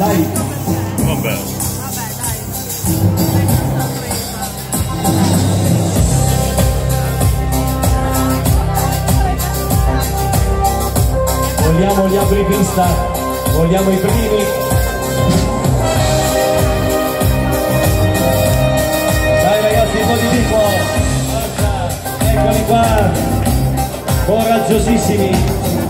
dai. Vabbè. Vogliamo gli apripista, vogliamo i primi. Dai ragazzi, un po' di tipo. Eccoli qua. Coraggiosissimi.